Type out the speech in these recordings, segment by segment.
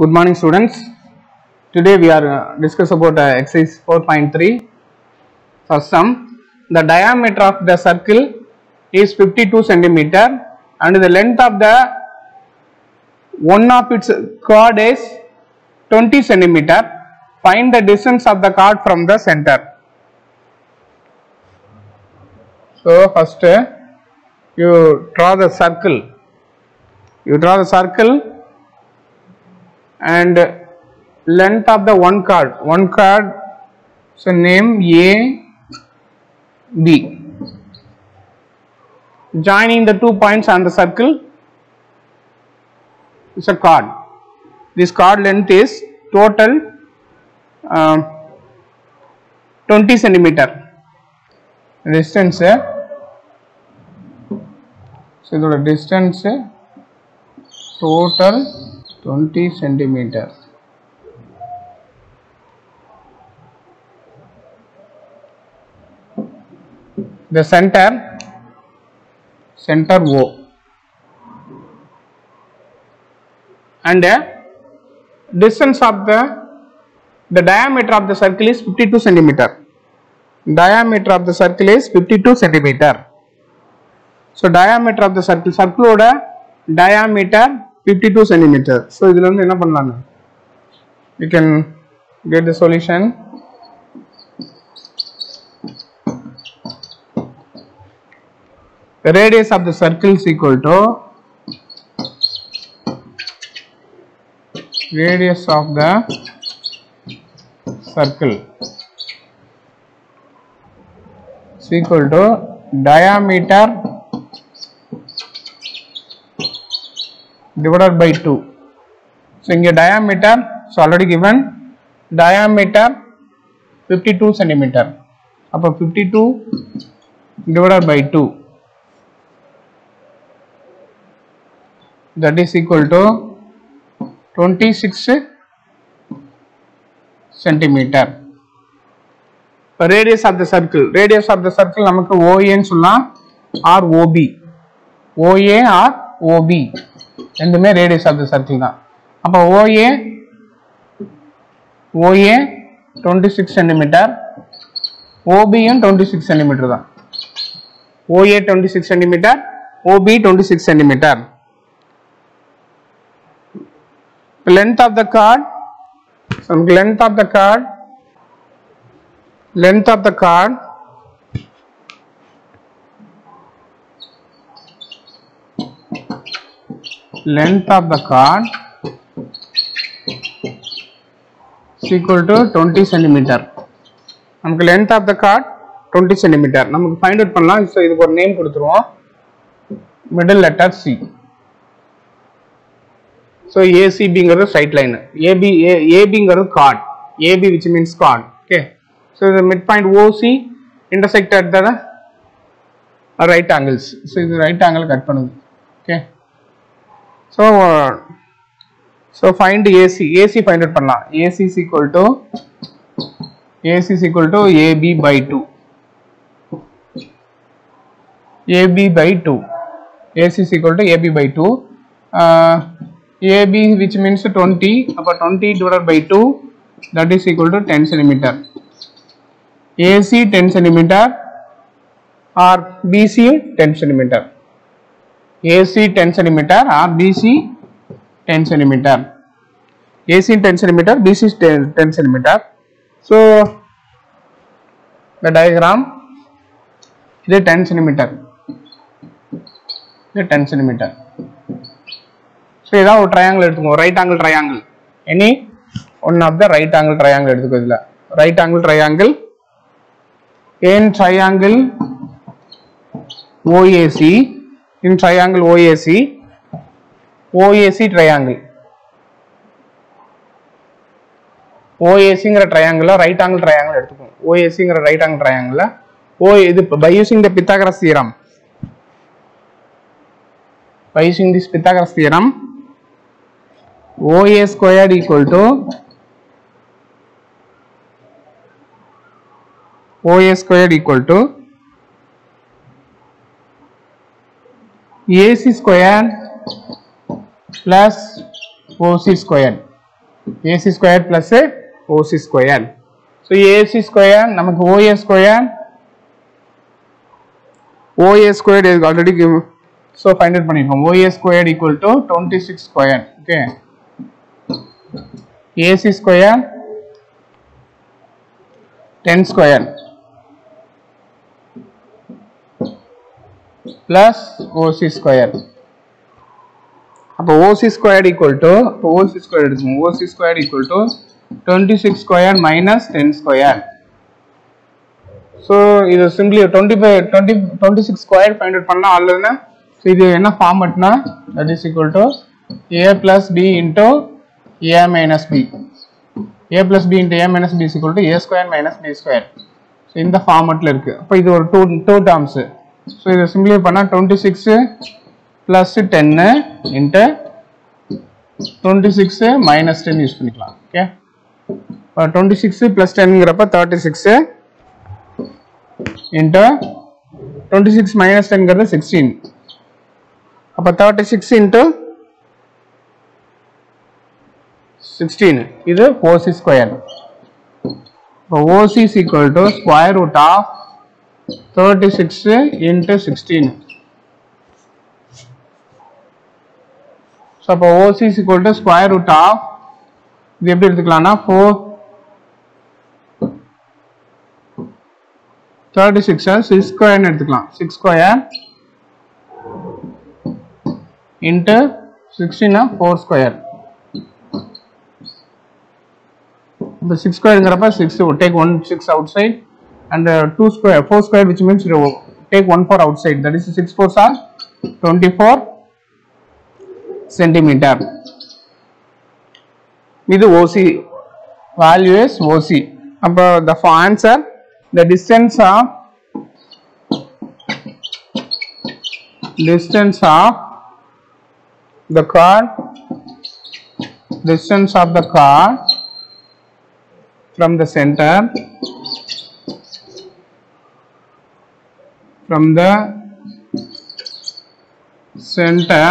Good morning students. Today we are uh, discuss about uh, exercise 4.3. First sum. The diameter of the circle is 52 centimeter and the length of the one of its chord is 20 centimeter. Find the distance of the chord from the center. So first uh, you draw the circle. You draw the circle and length of the one card one card so name a b joining the two points on the circle is a card this card length is total uh, 20 cm distance so the distance total 20 centimeter the center center O. And the distance of the the diameter of the circle is 52 centimeter. Diameter of the circle is 52 centimeter. So diameter of the circle circle ஓட diameter 52 centimeter so இதுல இருந்து என்ன பண்ணலாம் you can get the solution the radius of the circle is equal to radius of the circle is equal to diameter divided by 2 so இங்க diameter so already given diameter 52 centimeter அப்ப 52 divided by 2 that is equal to 26 centimeter radius of the circle radius of the circle நமக்கு OA ன்னு சொல்லலாம் or OB OA or OB ரெண்டுமே radius of the circle தான் அப்ப OA OA 26 centimetre OBயும் 26 centimetre தான் OA 26 centimetre OB 26 centimetre length of the card some length of the card length of the card length of the cord is equal to 20 centimeter நமக்கு length of the cord 20 centimeter நமக்கு find out பண்ணலாம் so இதுக்கு ஒரு name கொடுத்துருவோம் middle letter C so ACBங்கிறது sight line AB ABங்கிறது cord AB which means cord okay so the midpoint OC intersect at the right angles so இது right angle cut பண்ணுது So so find AC AC find out பண்ணலாம் AC is equal to AC is equal to AB by two AB by two AC is equal to AB by two AB which means 20 upon 20 divided by 2 that is equal to 10 centimeter. AC 10 centimeter or BC 10 centimeter. AC 10 centimeter or BC 10 centimeter. AC 10 centimeter, BC 10, 10 centimeter. So the diagram is 10 centimeter. Is 10 centimeter. So ஏதாவது ஒரு triangle எடுத்துக்கோ right angle triangle any one of the right angle triangle எடுத்துக்கோ இதில் right angle triangle ஏன் triangle OAC in triangle OAC OAC triangle ஓஏசிங்கிற triangle right angle triangle எடுத்துக்கோங்க ஓஏசிங்கிற right angle triangle ஓ இது by using the Pythagoras theorem by using this Pythagoras theorem OA squared equal to OA squared equal to AC squared plus OC squared AC square plus OC square so AC square நமக்கு OA square OA square இதுக்கு already so find out பண்ணியிருக்கோம் OA square equal to twenty six square okay AC square ten square plus OC square அப்போ OC square equal to இப்போ OC square எடுக்கணும் OC square equal to twenty six square minus ten square so இது simply twenty five twenty twenty six square find out பண்ணலாம். அல்லதுன்னா so இது என்ன ஃபார்மட்னா that is equal to A plus B into A minus B A plus B into A minus B equal to A square minus B square so இந்த ஃபார்மட்டில் இருக்குது அப்போ இது ஒரு டூ டூ டேர்ம்ஸு ஸோ இதை simplify பண்ணால் twenty six plus ten into twenty six minus ten use பண்ணிக்கலாம். Okay twenty six plus டென்ங்கிறப்ப thirty six into twenty six minus டென்ங்கிறது sixteen அப்போ தேர்ட்டி சிக்ஸ் இன்ட்டு சிக்ஸ்டீன் இது ஓசி ஸ்கொயர் இப்போ OC is equal to square root of thirty six into sixteen so அப்போ OC is equal to square root of இது எப்படி எடுத்துக்கலாம்னா four thirty சிக்ஸை six ஸ்கொயர்னு எடுத்துக்கலாம். சிக்ஸ் ஸ்கொயர் இன்ட்டு சிக்ஸ்டீனா ஃபோர் ஸ்கொயர் இப்போ six ஸ்கொயருங்கிறப்ப six take one six out side and uh, 2 square 4 square which means you take 1 for outside. That is 6 four are 24 centimeter. With OC value is OC about the answer the distance of distance of the car distance of the car from the center. from the center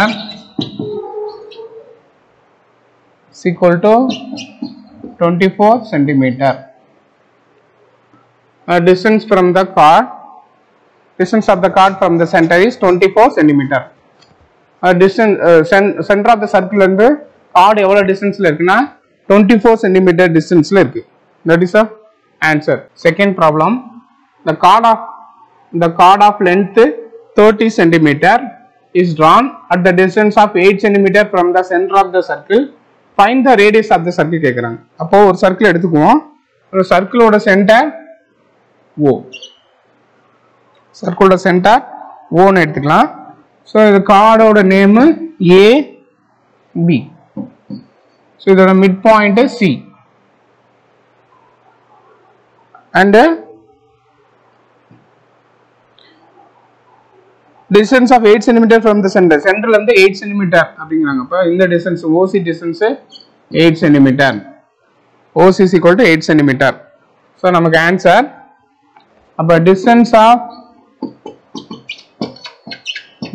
is equal to 24 centimeter uh, distance from the car distance of the card from the center is 24 centimeter uh, distance uh, cen- center of the circle இருந்து card எவ்வளோ டிஸ்டன்ஸில் இருக்குன்னா twenty four centimetre டிஸ்டன்ஸில் இருக்கு that is a answer second problem the chord of the card of length thirty centimetre is drawn at the distance of 8 centimeter from the center of the circle. Find the radius of the circle கேட்குறாங்க அப்போ ஒரு circle எடுத்துக்குவோம். ஒரு சர்க்கிளோட centre O சர்க்கிளோட centre ஓன்னு எடுத்துக்கலாம். So இது கார்டோட நேமு ஏ பி ஸோ இதோட mid point C and distance of eight centimetre from the centre சென்டர்ல இருந்து எயிட் சென்டிமீட்டர் அப்படிங்கிறாங்க. அப்போ இந்த distance OC distance eight centimetre OC சிக்வல் equal to eight centimetre so நமக்கு ஆன்சர் அப்போ distance of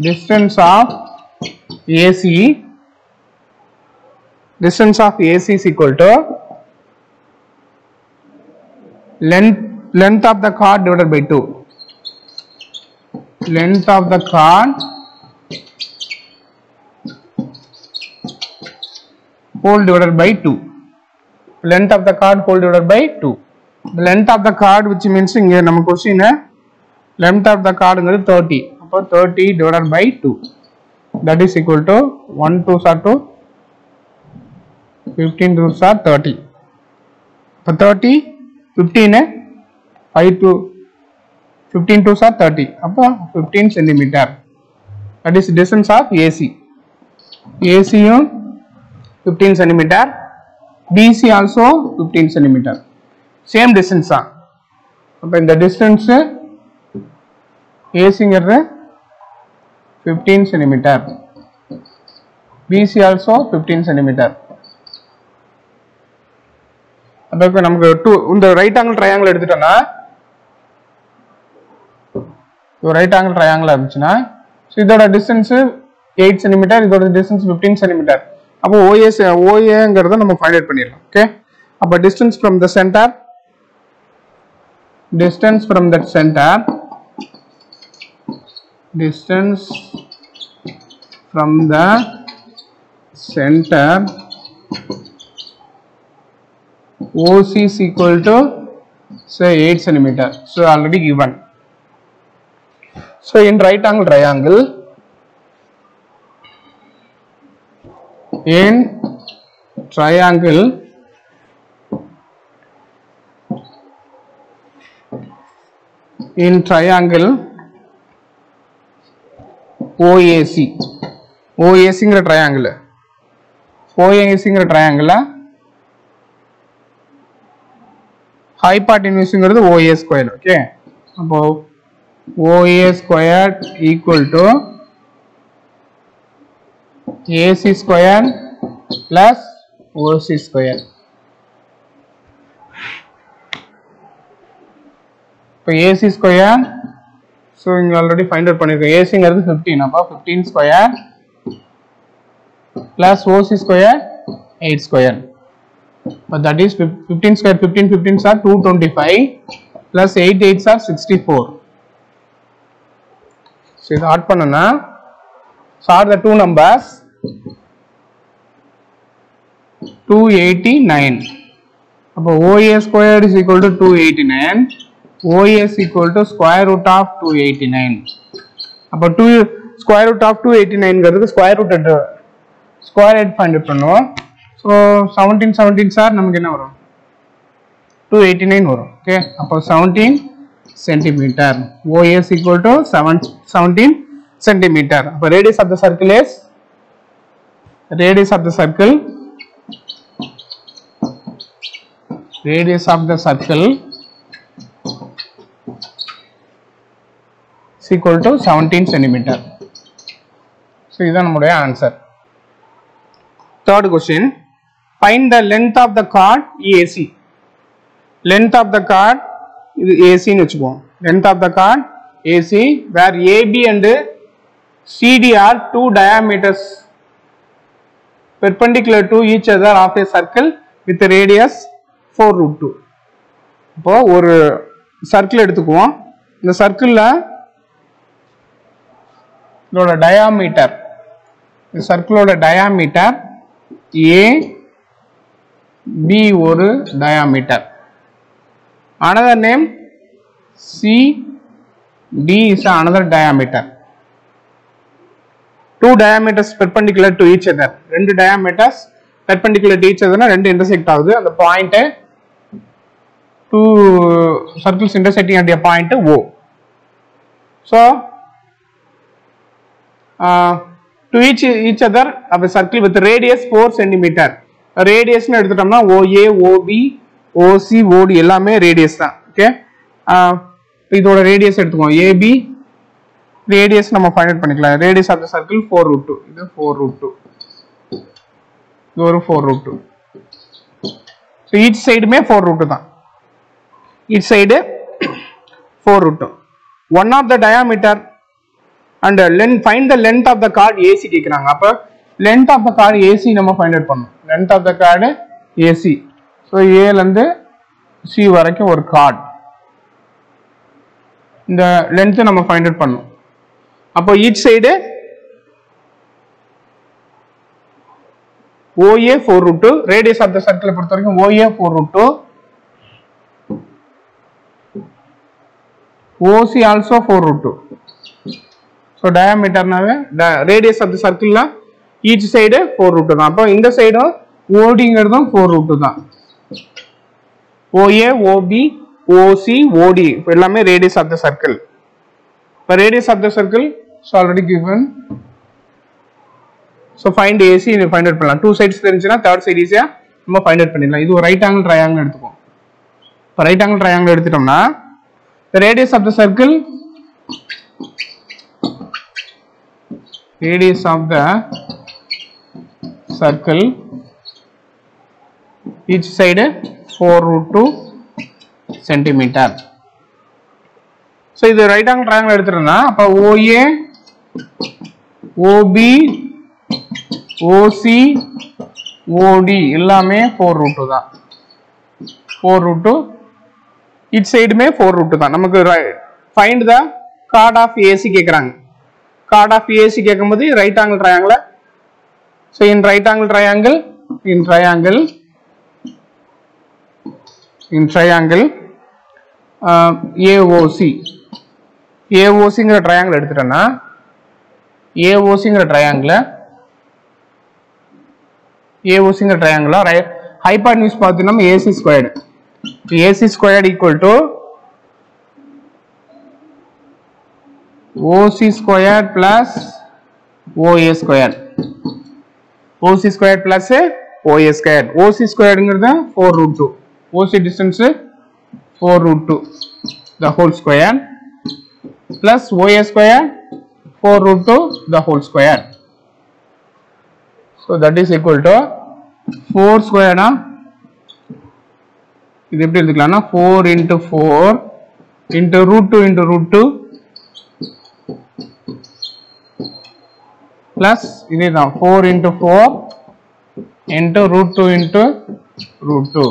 distance of AC distance of AC is equal to length length of the cord divided by 2 length of the cord whole divided by 2 length of the cord whole divided by 2 the length of the cord which means இங்க நம்ம question length of the cardங்கிறது 30 அப்போ 30 divided by 2 that is equal to 1 2 are 2 15 2 are 30 அப்போ 30 15 5 2 fifteen 2s are thirty அப்போ 15 centimetre that is distance of AC ஏசியும் fifteen centimetre BC also fifteen centimetre same distance தான் அப்போ இந்த distance ஏசிங்கிறது fifteen centimetre BC also fifteen centimetre அப்போ இப்போ நமக்கு two இந்த right angle triangle எடுத்துட்டோம்னா ரைட் ஆங்கிள் ட்ரையாங்கிள் இருந்துச்சுன்னா ஸோ இதோட டிஸ்டன்ஸ் எயிட் சென்டிமீட்டர் இதோட டிஸ்டன்ஸ் ஃபிஃப்டீன் சென்டிமீட்டர் அப்போ ஓஎஸ் ஓஏங்கிறத நம்ம ஃபைண்ட் அவுட் பண்ணிடலாம் ஓகே அப்போ distance from the centre distance from that center distance from the center OC is equal to say 8 centimeter so already given so in right angle triangle in triangle in triangle OAC OACங்கிற triangle OACங்கிற triangle hypotenuseங்கிறது OA square okay அப்போ OA square equal to AC square plus OC square இப்போ AC square so இங்கே already find out பண்ணியிருக்கோம் ஏசிங்கிறது fifteen அப்போ fifteen square plus OC square eight square இப்போ that is fifteen square fifteen fifteen sir two twenty five plus eight eight sir sixty four so இதை add பண்ணனா sir the two numbers two eighty nine அப்போ OA square is equal to two eighty nine OS equal to square root of 289 அப்போ two square root of two eighty நைன்ங்கிறது square root square eight find பண்ணுவோம். So seventeen seventeen sir நமக்கு என்ன வரும்? Two eighty nine வரும் okay அப்போ seventeen centimeter. OA is equal to 7, 17 centimeter. The radius of the circle is radius of the circle radius of the circle is equal to 17 centimeter. So, this is our answer. Third question find the length of the chord EAC. Length of the chord இது ஏசின்னு வச்சுக்குவோம். Length of the chord AC where AB and CD are two diameters perpendicular to each other of a circle with radius four root two இப்போ ஒரு circle எடுத்துக்குவோம். இந்த சர்க்கிளில் இதோட diameter இந்த சர்க்கிளோட டயாமீட்டர் ஏ பி ஒரு diameter another name C D is another diameter two diameters perpendicular to each other ரெண்டு diameters perpendicular to each other ரெண்டு intersect ஆகுது அந்த point two circles intersecting at a point O so uh, to each each other of a circle with radius 4 centimeter radius னு எடுத்துட்டோம்னா OA OB ஓசி OD எல்லாமே radius தான் okay இதோட radius எடுத்துக்கோம் AB radius நம்ம ஃபைண்ட் அவுட் பண்ணிக்கலாம். Radius of the circle four root two இது four root two இது ஒரு four root two so each சைடுமே ஃபோர் ரூட்டு தான். Each side four root two one of the diameter and length find the length of the chord AC கேட்குறாங்க அப்போ length of the chord AC நம்ம find out பண்ணணும். Length of the chord AC so ஏலேருந்து C வரைக்கும் ஒரு card இந்த லென்த்தை நம்ம find out பண்ணணும். அப்போ each side OA four root two radius of the சர்க்கிளை பொறுத்த வரைக்கும் OA four root two OC also four root two so டயாமீட்டர்னாவே radius of the சர்க்கிளில் ஈச் சைடு ஃபோர் ரூட்டு தான். அப்போ இந்த சைடும் ஓடிங்கிறதும் ஃபோர் ரூட்டு தான். ஓஏ ஓபி ஓசி ஓடி இப்போ எல்லாமே ரேடியஸ் ஆஃப் த சர்க்கிள் இப்போ radius of the circle so already given so find AC find out பண்ணலாம். டூ சைட்ஸ் தெரிஞ்சுன்னா தேர்ட் சைட் ஈஸியாக நம்ம ஃபைண்ட் அவுட் பண்ணிடலாம். இது ஒரு ரைட் ஆங்கிள் ட்ரையாங்கிள் எடுத்துப்போம் இப்போ ரைட் ஆங்கிள் ட்ரையாங்கிள் எடுத்துட்டோம்னா radius of the circle radius of the circle each side 4 root 2 centimeter so இது right angle triangle எடுத்துறேன்னா அப்ப OA OB OC OD எல்லாமே 4 root 2 தான் 4 root 2 each side மே 4 root 2 தான் நமக்கு find the chord of AC கேக்குறாங்க chord of AC கேட்கும்போது right angle triangle so in right angle triangle in triangle in triangle uh, AOC AOCங்கிற triangle எடுத்துட்டேன்னா AOCங்கிற triangle AOCங்கிற triangle hypotenuse பார்த்து நம்ம AC squared AC squared equal to OC squared plus OA squared OC squared plus OA squared OC squared இங்கிருது 4 root 2 OC distance 4 root 2 the whole square plus OA square 4 root 2 the whole square. So that is equal to 4 square ना இது எப்படி எழுதிக்கலாம்னா into into four into root two into root two plus இதே தான் four into four into root two into root two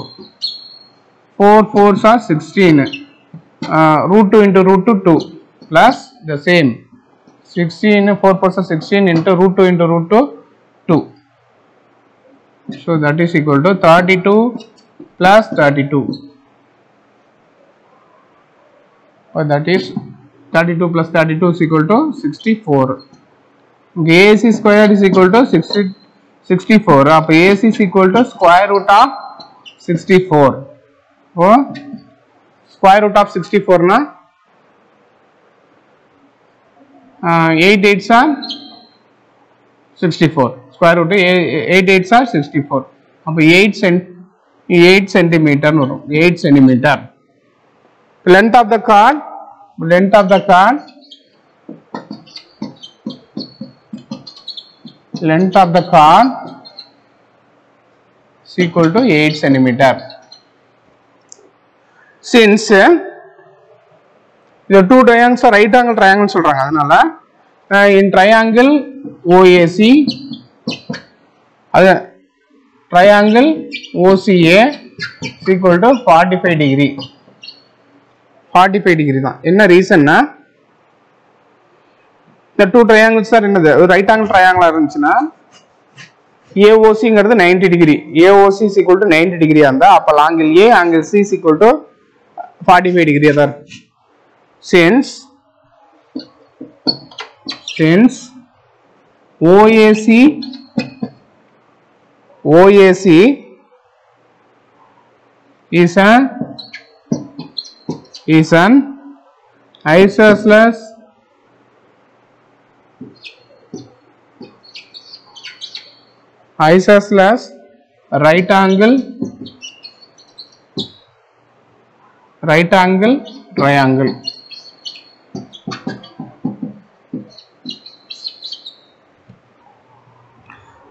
4 4s are 16 uh, root 2 into root 2 2 plus the same. 16 4 plus 16 into root 2 into root 2 2 so that is equal to 32 plus 32 or that is 32 plus 32 is equal to 64 AC square is equal to 60, 64 of AC is equal to square root of 64 oh square root of 64 na uh, 8 8s are 64 square root eight eights are sixty four அப்போ eight send eight சென்டிமீட்டர்னு வரும் eight centimetre length of the chord length of the chord length of the cord is equal to 8 centimeter. Since uh, the two triangles are right angle triangle சொல்றாங்க. அதனால uh, in triangle OAC அது triangle OCA is equal to 45 degree. 45 degree தான். என்ன ரீசன்னா இந்த two triangles sir என்னது? ஒரு right angle ட்ரையாங்கிளா இருந்துச்சுன்னா ஏஓசிங்கிறது ninety degree AOC is equal to ninety டிகிரியா இருந்தா அப்போ angle A angle C is equal to 45 degree other since since OAC OAC is an is an isosceles isosceles right angle right angle triangle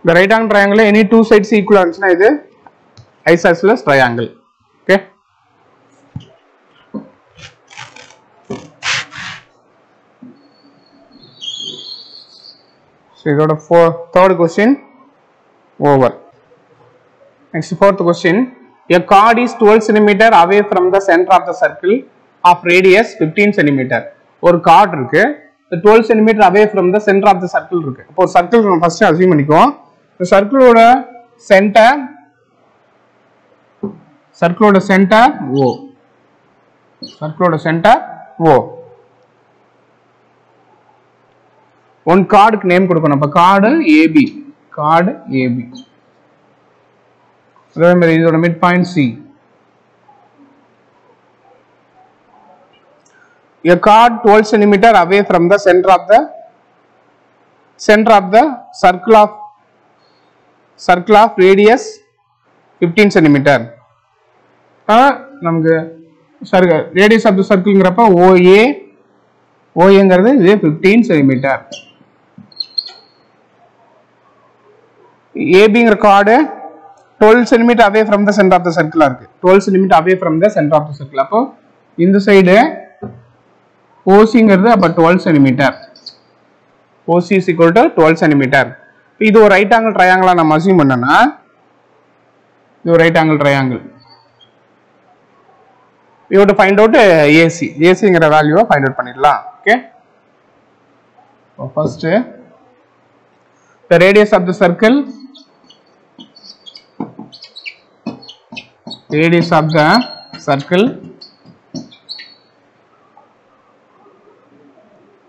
the right angle triangle any two sides equal anchina idu isosceles triangle okay so you got a fourth third question over next fourth question a chord is 12 centimeter away from the center of the circle of radius 15 centimeter. ஒரு chord இருக்கு. 12 centimeter away from the center of the circle இருக்கு. அப்போ ஒரு circle நம்ம first assume பண்ணிக்குவோம். இந்த சர்க்கிளோட centre சர்க்கிளோட சென்டர் ஓ. சர்க்கிளோட சென்டர் ஓ. ஒன் கார்டுக்கு நேம் கொடுக்கணும். அப்போ chord AB chord AB remember மாதிரி இதோட mid point C a card 12 cm away from the center of the center of the circle of circle of radius 15 centimeter ஆ, நமக்கு சர்க்க radius of the சர்க்கிள்ங்கிறப்ப OA ஓஏங்கிறது இது 15 centimetre ஏபிங்கிற chord twelve centimetre away from the centre of the சர்க்கிளா இருக்கு. Twelve centimetre away from the centre of the circle அப்போ இந்த side ஓசிங்கிறது அப்போ twelve centimetre OC is equal to twelve centimetre இது ஒரு ரைட் ஆங்கிள் ட்ரையாங்கிளா நம்ம அசியூம் பண்ணோம்னா இது right angle triangle you to find out AC ஏசிங்கிற வேல்யூவை ஃபைண்ட் அவுட் பண்ணிடலாம். Okay first the radius of the circle radius of the circle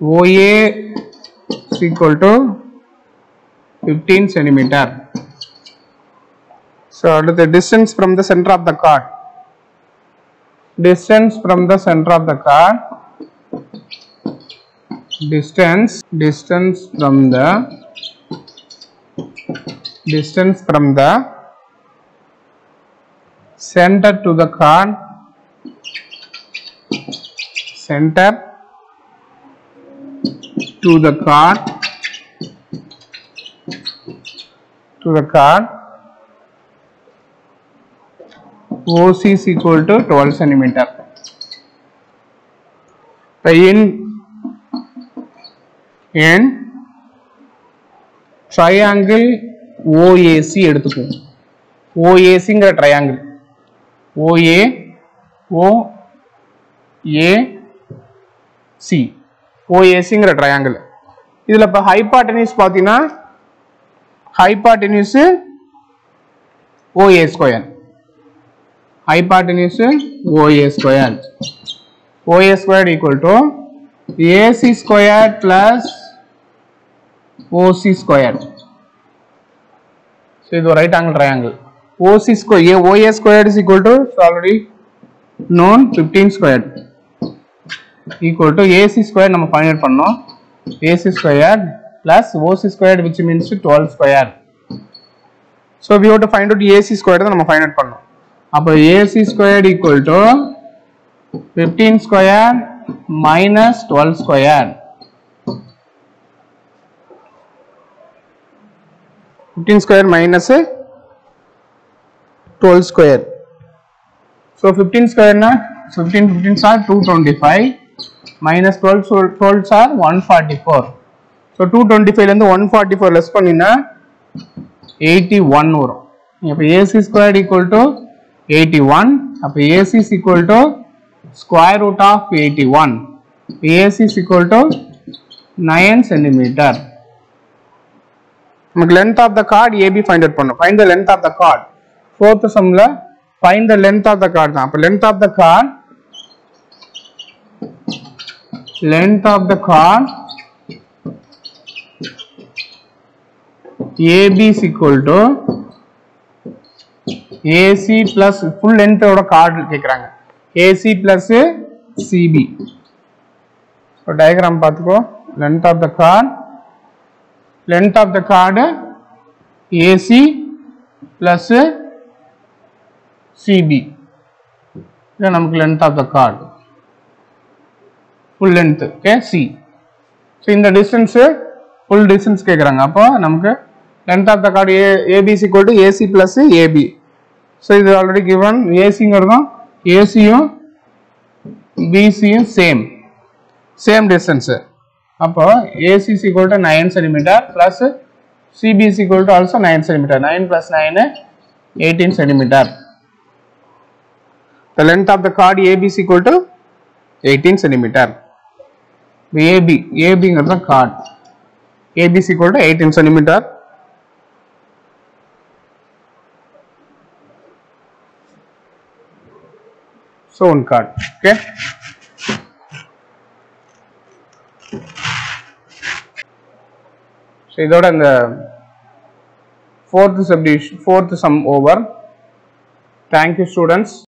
OA is equal to 15 centimeter. So, the distance from the center of the card. Distance from the center of the card. Distance, distance from the distance from the center to the card center to the card to the card OC is equal to 12 centimeter. The in in triangle OAC எடுத்துக்குவோம் OACங்கிற triangle OA OAC ஓஏசிங்கிற triangle இதில் இப்போ hypotenuse பார்த்தீங்கன்னா hypotenuse OA square hypotenuse OA square. OA square equal to AC square plus OC square. So, it is a right angle triangle. triangle OC square, A, OA squared is equal to, it's already known 15 squared equal to AC squared நம்ம find out பண்ணோம் AC squared plus OC squared which means 12 squared so we have to find out AC squared தான் நம்ம find out பண்ணோம் அப்போ AC squared equal to 15 squared minus 12 squared 15 square minus 12 square. So 15 square na 15 15s are 225 minus 12 so 12s are 144. So 225 ல இருந்து 144 less பண்ணினா 81 வரும். அப்ப AC squared equal to 81. அப்ப AC is equal to square root of 81. AC is equal to 9 centimeter. நமக்கு length of the card AB find out பண்ணும். Find the length of the card. fourth sumல find the length of the card தான் அப்ப length of the card length of the card AB is equal to AC plus full length ஓட card கேக்குறாங்க AC plus CB so diagram பார்த்துக்கோ length of the card length of the card AC plus CB இது நமக்கு length of the card full length okay C so இந்த distance full distance கேக்குறாங்க அப்போ நமக்கு length of the card A, AB is equal to AC plus AB so இது already given ACங்கிறதும் ACயும் BCயும் same same distance அப்போ AC is equal to 9 centimeter plus CB is equal to also 9 centimeter 9 plus 9 18 centimeter the length of the chord AB is equal to 18 centimeter AB ABங்கிறது chord AB is equal to 18 centimeter so one chord okay so இதோட இந்த fourth சப்டிஷ் fourth sum over thank you students